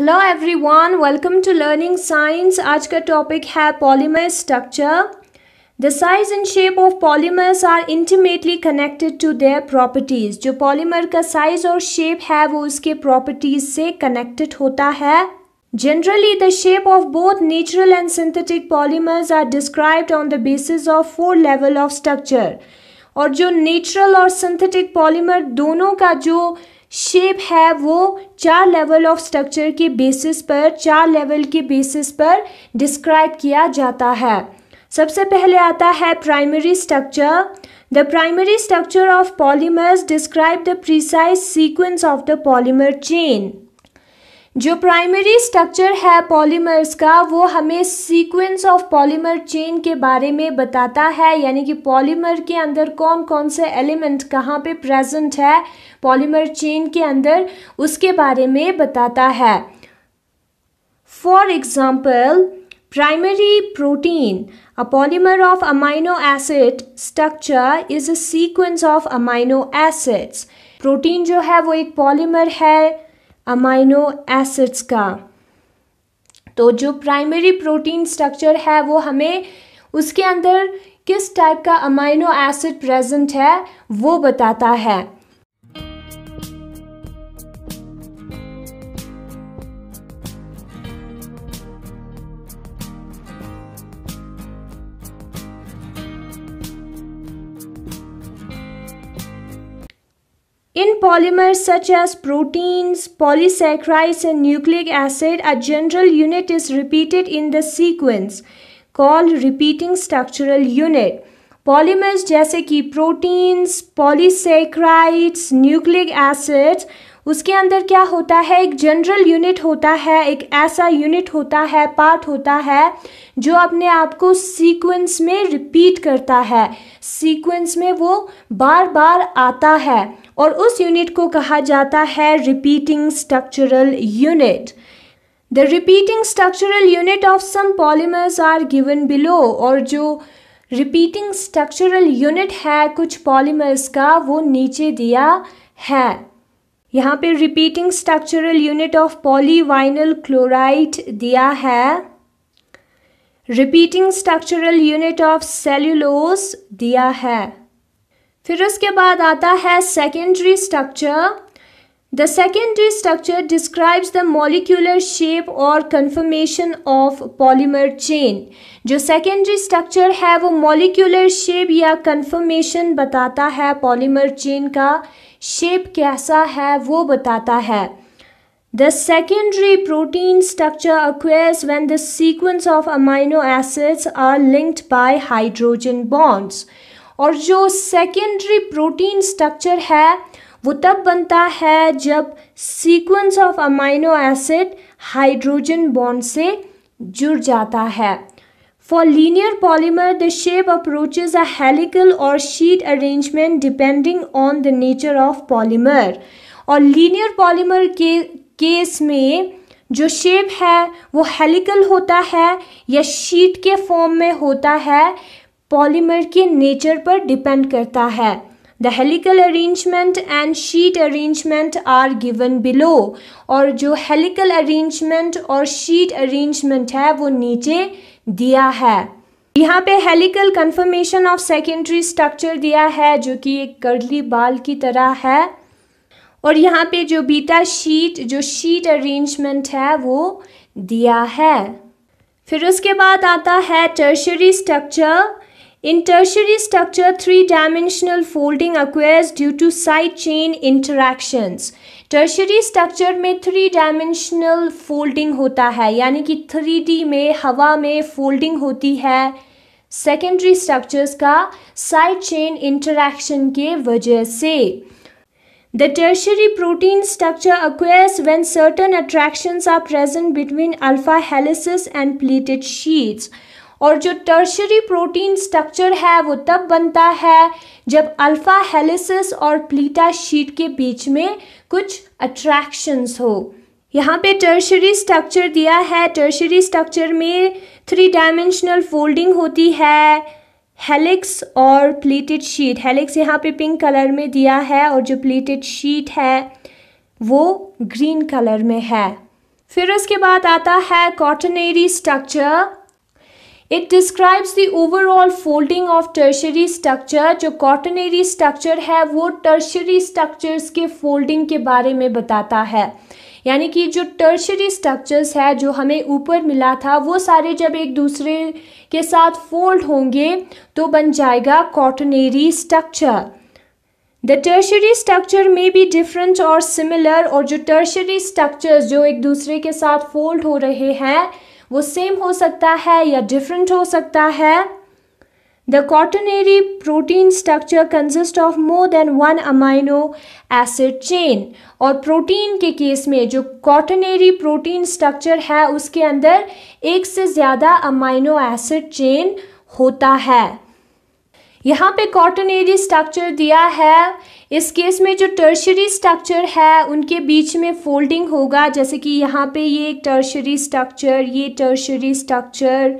Hello everyone welcome to learning science आज का topic है polymer structure the size and shape of polymers are intimately connected to their properties जो polymer का size और shape है, वो उसके प्रॉपर्टीज़ से कनेक्टेड होता है. Generally the shape of both natural and synthetic polymers are described on the basis of four level of structure और जो नेचुरल और सिंथेटिक पॉलीमर दोनों का जो शेप है वो चार लेवल ऑफ़ स्ट्रक्चर के बेसिस पर, चार लेवल के बेसिस पर डिस्क्राइब किया जाता है। सबसे पहले आता है primary structure the primary structure of polymers describe the precise sequence of the polymer chain जो प्राइमरी स्ट्रक्चर है पॉलीमर्स का, वो हमें सीक्वेंस ऑफ़ पॉलीमर चेन के बारे में बताता है, यानी कि पॉलीमर के अंदर कौन कौन से एलिमेंट कहाँ पे प्रेजेंट है पॉलीमर चेन के अंदर, उसके बारे में बताता है। For example primary protein a polymer of amino acid structure is a sequence of amino acids protein जो है वो एक पॉलीमर है अमाइनो एसिड्स का। तो जो प्राइमरी प्रोटीन स्ट्रक्चर है, वो हमें उसके अंदर किस टाइप का अमाइनो एसिड प्रेजेंट है, वो बताता है। In polymers such as proteins, polysaccharides and nucleic acid, a general unit is repeated in the sequence called repeating structural unit. Polymers जैसे कि proteins, polysaccharides, nucleic acids उसके अंदर क्या होता है एक जनरल यूनिट होता है एक ऐसा यूनिट होता है पार्ट होता है जो अपने आप को सीक्वेंस में रिपीट करता है सीक्वेंस में वो बार बार आता है और उस यूनिट को कहा जाता है repeating structural unit the repeating structural unit of some polymers are given below और जो रिपीटिंग स्ट्रक्चरल यूनिट है कुछ पॉलीमर्स का वो नीचे दिया है। यहाँ पे repeating structural unit of polyvinyl chloride दिया है। Repeating structural unit of cellulose दिया है। फिर उसके बाद आता है secondary structure the secondary structure describes the molecular shape और कन्फर्मेशन ऑफ़ पॉलीमर चेन जो सेकेंडरी स्ट्रक्चर है वो मोलिकुलर शेप या कन्फर्मेशन बताता है पॉलीमर चेन का शेप कैसा है वो बताता है। The secondary protein structure occurs when the sequence of amino acids are linked by hydrogen bonds और जो सेकेंडरी प्रोटीन स्ट्रक्चर है, वो तब बनता है जब sequence of amino acid hydrogen bond से जुड़ जाता है। For linear polymer the shape approaches a helical और sheet arrangement depending on the nature of polymer और लीनियर पॉलीमर के केस में जो शेप है, वो हेलिकल होता है या शीट के फॉर्म में होता है पॉलीमर के नेचर पर डिपेंड करता है। The helical arrangement and sheet arrangement are given below और जो हेलिकल अरेंजमेंट और शीट अरेंजमेंट है, वो नीचे दिया है। यहाँ पे helical conformation of secondary structure दिया है, जो कि एक कर्ली बाल की तरह है। और यहाँ पे जो बीटा शीट जो शीट अरेंजमेंट है, वो दिया है। फिर उसके बाद आता है tertiary structure tertiary structure three dimensional folding acquires due to side chain interactions tertiary structure में थ्री डायमेंशनल फोल्डिंग होता है, यानी कि थ्री डी में, हवा में फोल्डिंग होती है सेकेंडरी स्ट्रक्चर्स का साइड चेन इंटरैक्शन के वजह से। The tertiary protein structure acquires when certain attractions are present between alpha helices and pleated sheets और जो टर्शरी प्रोटीन स्ट्रक्चर है, वो तब बनता है जब अल्फ़ा हेलिसिस और प्लीटा शीट के बीच में कुछ अट्रैक्शंस हो। यहाँ पे टर्शरी स्ट्रक्चर दिया है। टर्शरी स्ट्रक्चर में थ्री डायमेंशनल फोल्डिंग होती है। हेलिक्स और प्लेटेड शीट हेलिक्स यहाँ पे पिंक कलर में दिया है और जो प्लेटेड शीट है, वो ग्रीन कलर में है। फिर उसके बाद आता है quaternary structure it describes the overall folding of tertiary structure जो कॉटनरी स्ट्रक्चर है, वो टर्शरी स्ट्रक्चर्स के फोल्डिंग के बारे में बताता है। यानी कि जो टर्शरी स्ट्रक्चर्स है, जो हमें ऊपर मिला था, वो सारे जब एक दूसरे के साथ फोल्ड होंगे तो बन जाएगा quaternary structure the tertiary structure में भी डिफरेंट और सिमिलर और जो टर्शरी स्ट्रक्चर्स जो एक दूसरे के साथ फोल्ड हो रहे हैं वो सेम हो सकता है या डिफरेंट हो सकता है? The quaternary protein structure consist of more than one amino acid chain और प्रोटीन के केस में जो कॉटनेरी प्रोटीन स्ट्रक्चर है, उसके अंदर एक से ज़्यादा अमाइनो एसिड चेन होता है। यहाँ पे कॉटनेरी स्ट्रक्चर दिया है। इस केस में जो टर्शरी स्ट्रक्चर है, उनके बीच में फोल्डिंग होगा। जैसे कि यहाँ पे ये टर्शरी स्ट्रक्चर ये टर्शरी स्ट्रक्चर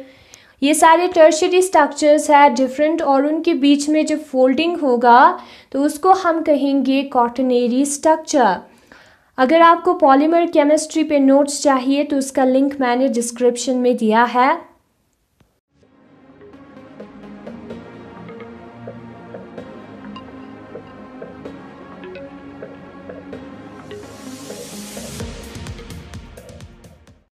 ये सारे टर्शरी स्ट्रक्चर्स है डिफरेंट और उनके बीच में जब फोल्डिंग होगा तो उसको हम कहेंगे कॉटनेरी स्ट्रक्चर अगर आपको पॉलीमर केमिस्ट्री पे नोट्स चाहिए तो उसका लिंक मैंने डिस्क्रिप्शन में दिया है।